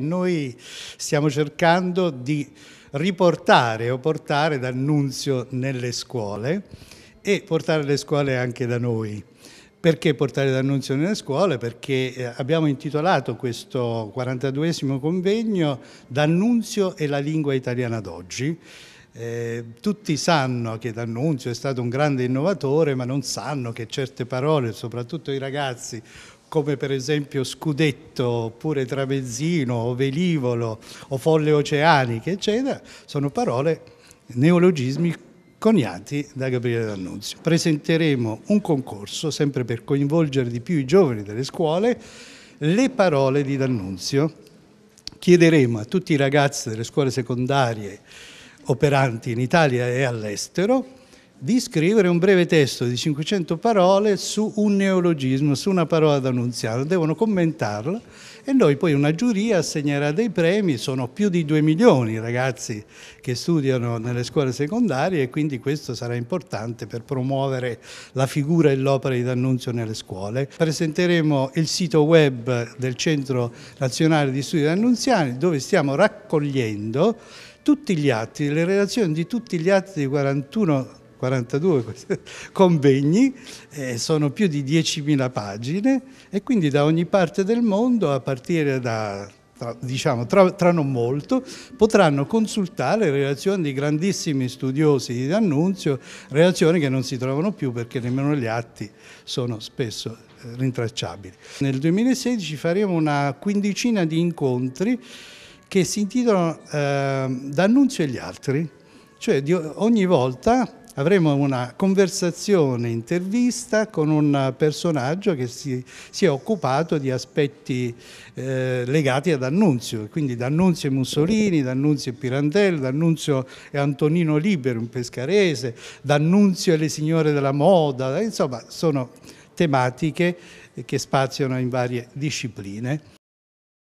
Noi stiamo cercando di riportare o portare D'Annunzio nelle scuole e portare le scuole anche da noi. Perché portare D'Annunzio nelle scuole? Perché eh, abbiamo intitolato questo 42esimo convegno D'Annunzio e la lingua italiana d'oggi. Eh, tutti sanno che D'Annunzio è stato un grande innovatore, ma non sanno che certe parole, soprattutto i ragazzi, come per esempio scudetto, oppure tramezzino, o velivolo, o folle oceaniche, eccetera, sono parole, neologismi coniati da Gabriele D'Annunzio. Presenteremo un concorso, sempre per coinvolgere di più i giovani delle scuole, le parole di D'Annunzio. Chiederemo a tutti i ragazzi delle scuole secondarie operanti in Italia e all'estero di scrivere un breve testo di 500 parole su un neologismo, su una parola d'annunziato. Devono commentarla e noi poi una giuria assegnerà dei premi, sono più di 2 milioni i ragazzi che studiano nelle scuole secondarie e quindi questo sarà importante per promuovere la figura e l'opera di D'Annunzio nelle scuole. Presenteremo il sito web del Centro Nazionale di Studi D'Annunziani dove stiamo raccogliendo tutti gli atti, le relazioni di tutti gli atti di 41 42 convegni, eh, sono più di 10.000 pagine e quindi da ogni parte del mondo, a partire da tra, diciamo, tra, tra, non molto, potranno consultare relazioni di grandissimi studiosi di D'Annunzio, relazioni che non si trovano più perché nemmeno gli atti sono spesso eh, rintracciabili. Nel 2016 faremo una quindicina di incontri che si intitolano eh, D'Annunzio e gli altri, cioè di, ogni volta avremo una conversazione, intervista con un personaggio che si, si è occupato di aspetti eh, legati ad Annunzio, quindi D'Annunzio e Mussolini, D'Annunzio e Pirandello, D'Annunzio e Antonino Libero, un pescarese, D'Annunzio e le signore della moda, insomma sono tematiche che spaziano in varie discipline.